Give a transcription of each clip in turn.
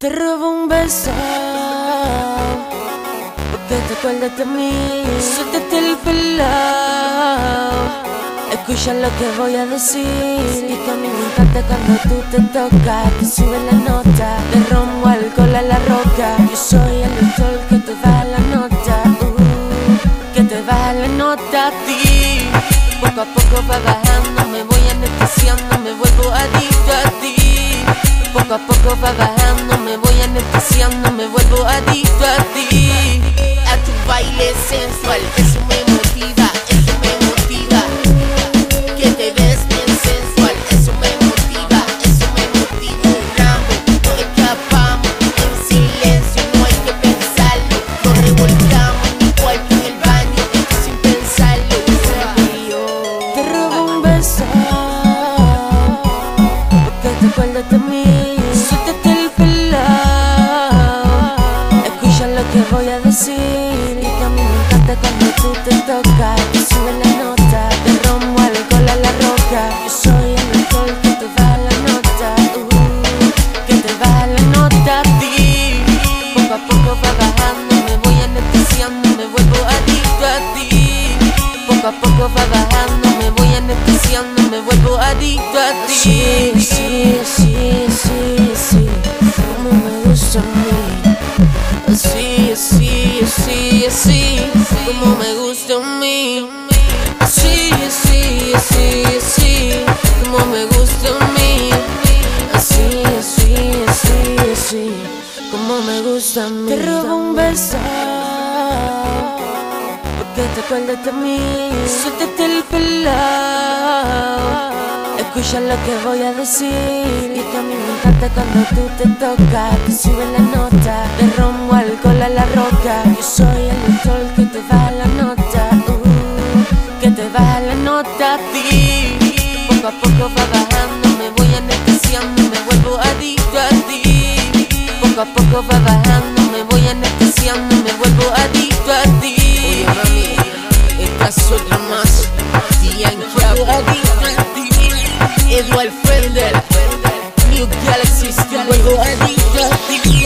Te robo un beso. Te acuerdas de mí Suéltate el pelo. Escucha lo que voy a decir. Y que a mí me cuando tú te tocas Te sube la nota. De romo, alcohol a la roca. Yo soy el doctor que te da la nota. Uh, Que te da la nota a ti. Poco a poco va bajando Me voy anestesiando Me vuelvo adicto a ti. Poco a poco va bajando, Te sube la nota, de romo, alcohol a la roca. Yo soy el alcohol que te da la nota, uh, que te da la nota a ti. Poco a poco va bajando, me voy anestesiando, me vuelvo adicto a ti. Poco a poco va bajando, me voy anestesiando, me vuelvo adicto a ti. Sí, sí, sí, sí, sí, como me gusta a mí. Sí, sí, sí, sí, como me gusta a mí. Sí, sí, sí, sí, como me gusta a mí. Así, así, así, así, como me gusta a mí. Te robo un beso, porque te acuerdas de mí. Suéltate el pelo, escucha lo que voy a decir. Y que cuando tú te tocas. Te sube la nota, de romo, alcohol a la roca. Da la nota a ti. Poco a poco va bajando, me voy anestesiando, me vuelvo adicto a ti. Poco a poco va bajando, me voy anestesiando, me vuelvo adicto a ti. Oye, mami, esta es otra más. Adicto a ti. Edward Fender, New Galaxy, vuelvo adicto a ti.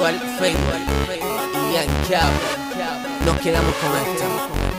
Edward Fender y Yankee. Nos quedamos con esta.